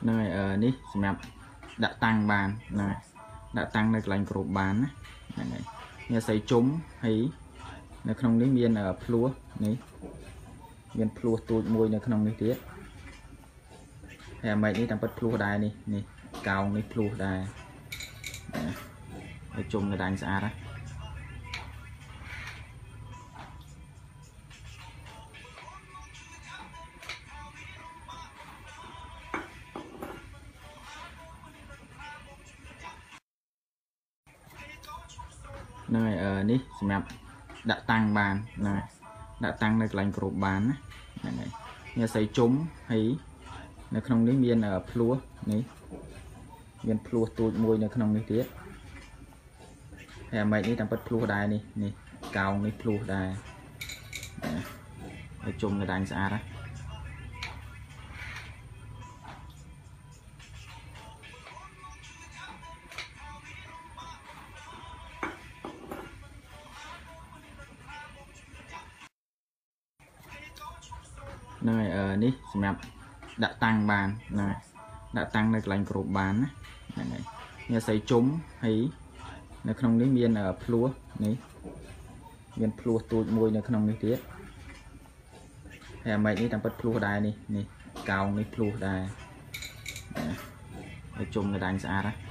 ហ្នឹងហើយអឺនេះសម្រាប់ដាក់តាំងបានហ្នឹងហើយដាក់តាំងនៅកន្លែងគ្រប់បានណាហ្នឹងហើយនេះអាស័យជុំហើយនៅក្នុងនេះមានអឺភ្លោះនេះមានភ្លោះទូចមួយនៅក្នុងនេះទៀតហើយអាម៉េចនេះតាមពិតភ្លោះដែរនេះនេះកោងនេះភ្លោះដែរណាហើយជុំកណ្ដាញស្អាតណា ហ្នឹងហើយអឺនេះសម្រាប់ដាក់តាំងបានហ្នឹងហើយដាក់តាំងនៅកន្លែងគ្រប់បានណាហ្នឹងហើយនេះអាស័យជុំហើយនៅក្នុងនេះមានអឺភ្លោះនេះមានភ្លោះទូចមួយនៅក្នុងនេះទៀតហើយអាម៉េចនេះតាមពិតភ្លោះដែរនេះនេះកោងនេះភ្លោះដែរណាហើយជុំកណ្ដាញស្អាតណា ហ្នឹងហើយអឺនេះសម្រាប់ដាក់តាំងបានហ្នឹងហើយដាក់តាំងនៅកន្លែងគ្រប់បានណាហ្នឹងហើយនេះអាស័យជុំហើយនៅក្នុងនេះមានអឺភ្លោះនេះមានភ្លោះទូចមួយនៅក្នុងនេះទៀតហើយអាម៉េចនេះតាមពិតភ្លោះដែរនេះនេះកោងនេះភ្លោះដែរណាហើយជុំកណ្ដាញស្អាតណា